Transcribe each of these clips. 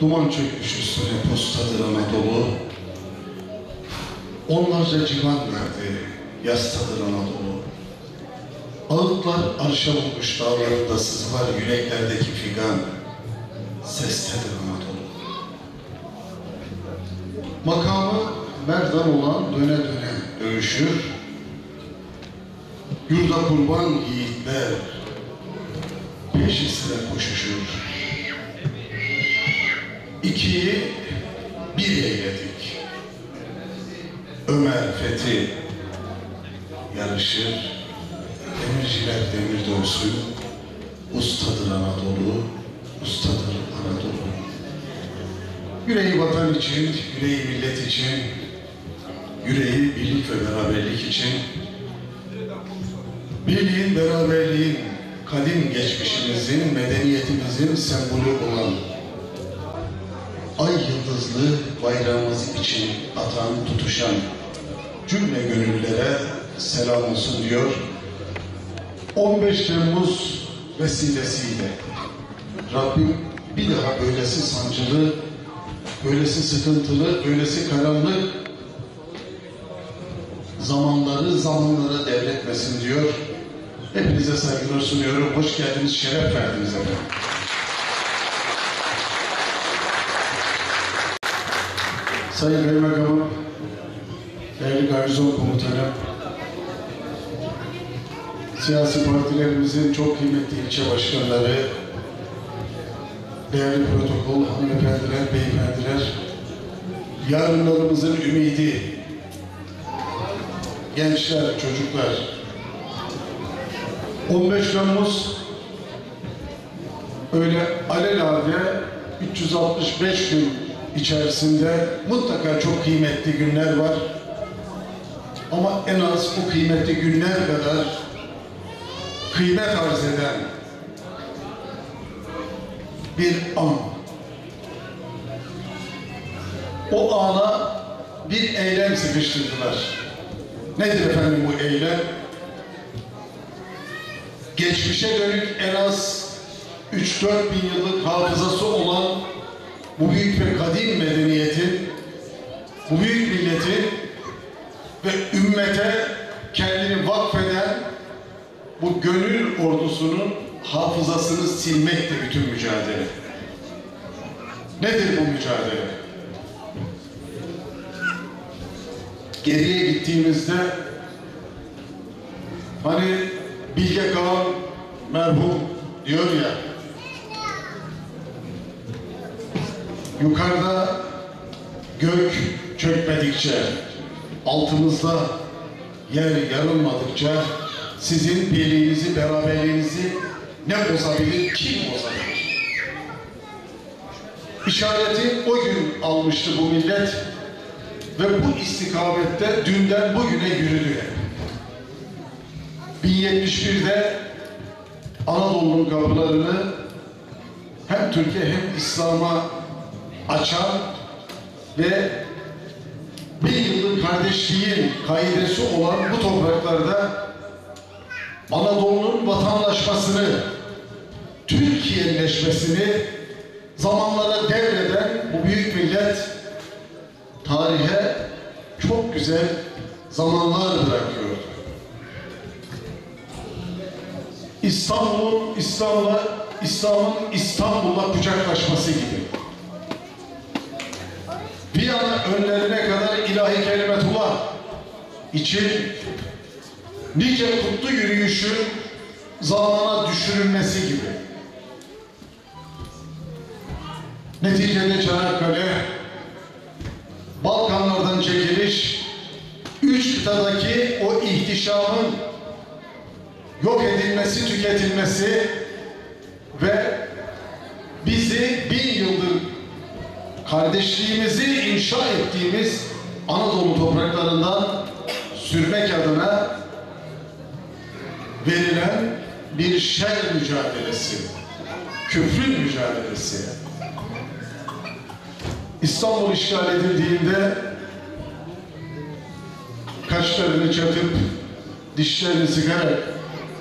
Duman çökmüş üstüne pustadır Anadolu. Onlarca civan verdi, yastadır Anadolu. Ağıtlar arşa vurmuş dağlarında sızlar yüreklerdeki figan. Sestedir Anadolu. Makamı merdan olan döne döne dövüşür. Yurda kurban yiğitler peşisine koşuşur. İkiyi bir eyledik. Ömer Fethi yarışır. Demirciler demir dönsün. Ustadır Anadolu, ustadır Anadolu. Yüreği vatan için, yüreği millet için, yüreği birlik ve beraberlik için, birliğin, beraberliğin, kadim geçmişimizin, medeniyetimizin sembolü olan yıldızlı bayrağımız için atan, tutuşan cümle gönüllere selam olsun diyor. 15 Temmuz vesilesiyle Rabbim bir daha böylesi sancılı, böylesi sıkıntılı, böylesi karanlık zamanları zamanlara devretmesin diyor. Hepinize saygılar sunuyorum. Hoş geldiniz, şeref verdiniz efendim. Sayın Kaymakamım, değerli garnizon komutanım, siyasi partilerimizin çok kıymetli ilçe başkanları, değerli protokol hanımefendiler, beyefendiler, yarınlarımızın ümidi, gençler, çocuklar, 15 Temmuz öyle alelade 365 gün içerisinde mutlaka çok kıymetli günler var. Ama en az o kıymetli günler kadar kıymet arz eden bir an. O ana bir eylem sıkıştırdılar. Nedir efendim bu eylem? Geçmişe dönük en az 3-4 bin yıllık hafızası olan bu büyük ve kadim medeniyetin, bu büyük milletin ve ümmete kendini vakfeden bu gönül ordusunun hafızasını silmekte bütün mücadele. Nedir bu mücadele? Geriye gittiğimizde hani Bilge Kağan merhum diyor ya yukarıda gök çökmedikçe altımızda yer yarılmadıkça sizin birliğinizi, beraberliğinizi ne bozabilir, kim bozabilir? İşareti o gün almıştı bu millet ve bu istikamette dünden bugüne yürüdü hep. 1071'de Anadolu'nun kapılarını hem Türkiye hem İslam'a açan ve bir yıllık kardeşliğin kaidesi olan bu topraklarda Anadolu'nun vatandaşmasını, Türkiye'leşmesini zamanlara devreden bu büyük millet tarihe çok güzel zamanlar bırakıyordu. İstanbul'un İslam'la İslam'ın İstanbul'la kucaklaşması gibi. Önlerine kadar ilahi kelimetullah için nice kutlu yürüyüşün zamana düşürülmesi gibi. Neticede Çanakkale, Balkanlardan çekiliş, üç kıtadaki o ihtişamın yok edilmesi, tüketilmesi ve bizi bin yıldır kardeşliğimizi inşa ettiğimiz Anadolu topraklarından sürmek adına verilen bir şer mücadelesi, küfrün mücadelesi. İstanbul işgal edildiğinde kaşlarını çatıp dişlerini sıkarak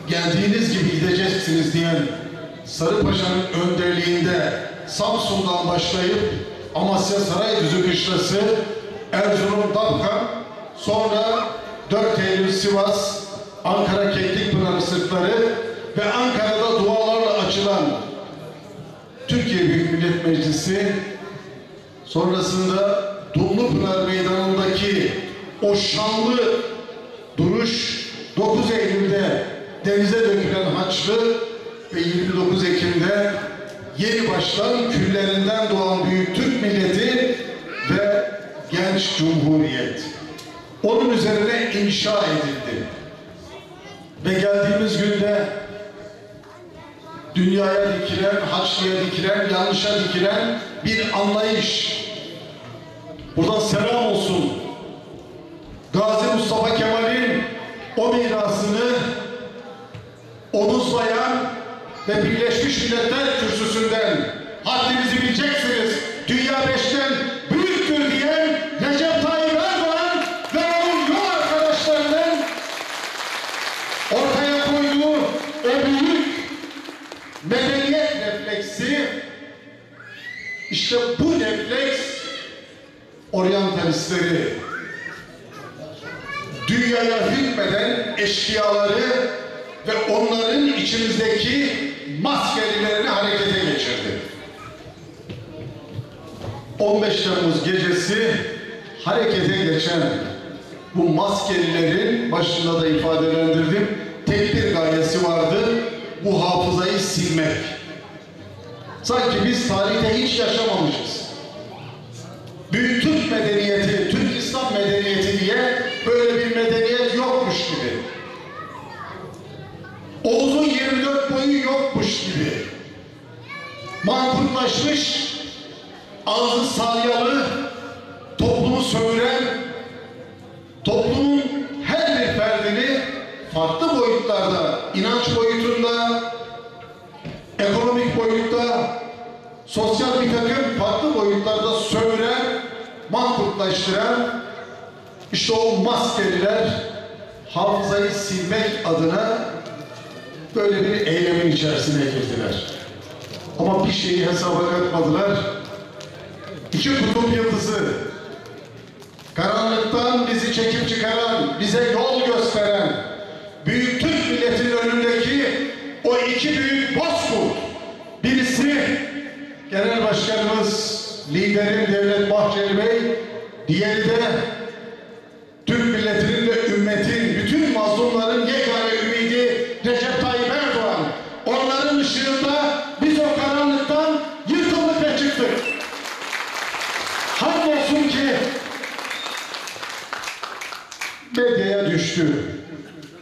geldiğiniz gibi gideceksiniz diyen Sarı Paşa'nın önderliğinde Samsun'dan başlayıp Amasya Saraydüzü Kışlası, Erzurum Dabkan, sonra 4 Eylül Sivas, Ankara Keklikpınar Sırtları ve Ankara'da dualarla açılan Türkiye Büyük Millet Meclisi sonrasında Dumlupınar Meydanı'ndaki o şanlı duruş 9 Eylül'de denize dökülen Haçlı ve 29 Ekim'de yeni baştan küllerinden doğan büyük Türk milleti ve genç cumhuriyet. Onun üzerine inşa edildi. Ve geldiğimiz günde dünyaya dikilen, Haçlı'ya dikilen, yanlışa dikilen bir anlayış. Buradan selam olsun. Gazi Mustafa Kemal'in o mirasını omuzlayan ve Birleşmiş Milletler Kürsüsünden haddinizi bileceksiniz. Dünya beşten büyüktür diyen Recep Tayyip Erdoğan ve onun yol arkadaşlarının ortaya koyduğu o büyük medeniyet refleksi işte bu refleks oryantalistleri dünyaya hükmeden eşkıyaları ve onların içimizdeki maskelilerini harekete geçirdi. 15 Temmuz gecesi harekete geçen bu maskelilerin başında da ifadelendirdim tek bir gayesi vardı bu hafızayı silmek. Sanki biz tarihte hiç yaşamamışız. Büyük Türk medeniyeti, Türk İslam medeniyeti diye böyle bir medeniyet yokmuş gibi. Oğuz'un 24 boyu yokmuş gibi. Mankurtlaşmış, ağzı salyalı, toplumu sömüren, toplumun her bir ferdini farklı boyutlarda, inanç boyutunda, ekonomik boyutta, sosyal bir takım farklı boyutlarda sömüren, mankurtlaştıran, işte o maskeliler hafızayı silmek adına böyle bir eylemin içerisine girdiler. Ama bir şeyi hesaba katmadılar. İki kutup yıldızı, karanlıktan bizi çekip çıkaran, bize yol gösteren, büyük Türk milletinin önündeki o iki büyük bozkurt, birisi Genel Başkanımız, liderim Devlet Bahçeli Bey, diğeri de Türk milletinin ve ümmetin, bütün mazlumların yegane ümidi Recep Tayyip Erdoğan. Onların ışığında biz o karanlıktan yırtıldık ve çıktık. Hamdolsun ki medyaya düştü.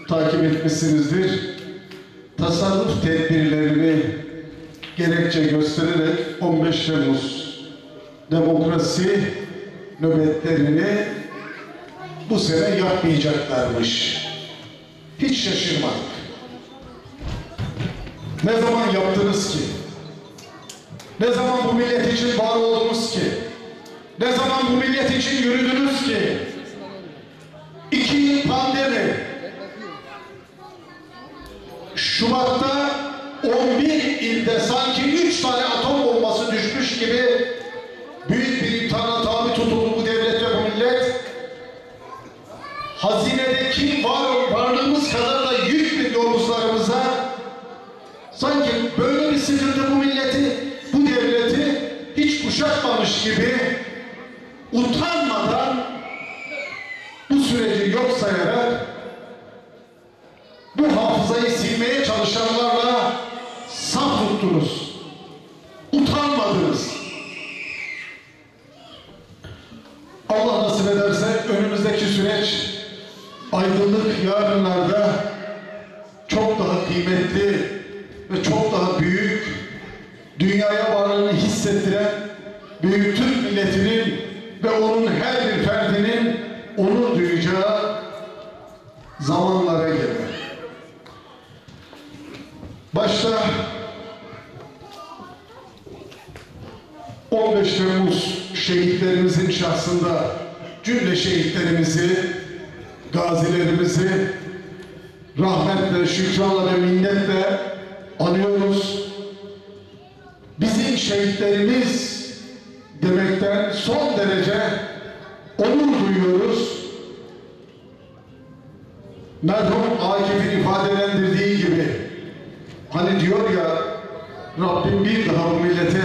Takip etmişsinizdir. Tasarruf tedbirlerini gerekçe göstererek 15 Temmuz demokrasi nöbetlerini bu sene yapmayacaklarmış. Hiç şaşırmadık. Ne zaman yaptınız ki? Ne zaman bu millet için var oldunuz ki? Ne zaman bu millet için yürüdünüz Şubat'ta 11 ilde sanki 3 tane atom bombası düşmüş gibi büyük bir imtihana tabi tutuldu bu devlet ve bu millet. Hazinedeki var, varlığımız kadar da yük omuzlarımıza. Sanki böyle bir sıkıntı bu milleti, bu devleti hiç kuşatmamış gibi utanmadan bu süreci yok sayarak hafızayı silmeye çalışanlarla saf tuttunuz. Utanmadınız. Allah nasip ederse önümüzdeki süreç aydınlık yarınlarda çok daha kıymetli ve çok daha büyük dünyaya varlığını hissettiren büyük Türk milletinin ve onun Başta 15 Temmuz şehitlerimizin şahsında cümle şehitlerimizi, gazilerimizi rahmetle, şükranla ve minnetle anıyoruz. Bizi şehitlerimiz demekten son derece onur duyuyoruz. Merhum Akif'in ifadelendirdiği gibi hani diyor ya Rabbim bir daha bu millete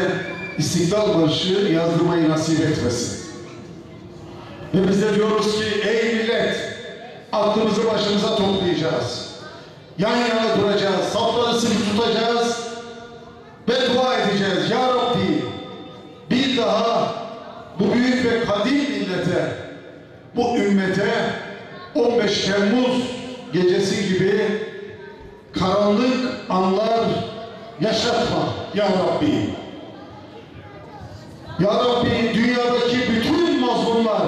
İstiklal Marşı yazdırmayı nasip etmesin. Ve biz de diyoruz ki ey millet aklımızı başımıza toplayacağız. Yan yana duracağız, sapları sıkı tutacağız ve dua edeceğiz. Ya Rabbi bir daha bu büyük ve kadim millete, bu ümmete 15 Temmuz gecesi gibi karanlık anlar yaşatma Ya Rabbi. Ya Rabbi dünyadaki bütün mazlumlar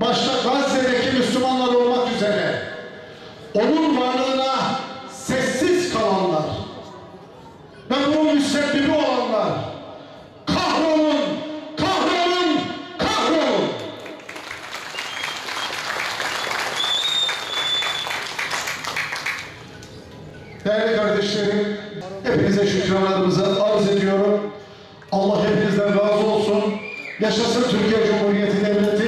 başta Gazze'deki Müslümanlar olmak üzere onun varlığına hepinize şükranlarımızı arz ediyorum. Allah hepinizden razı olsun. Yaşasın Türkiye Cumhuriyeti Devleti.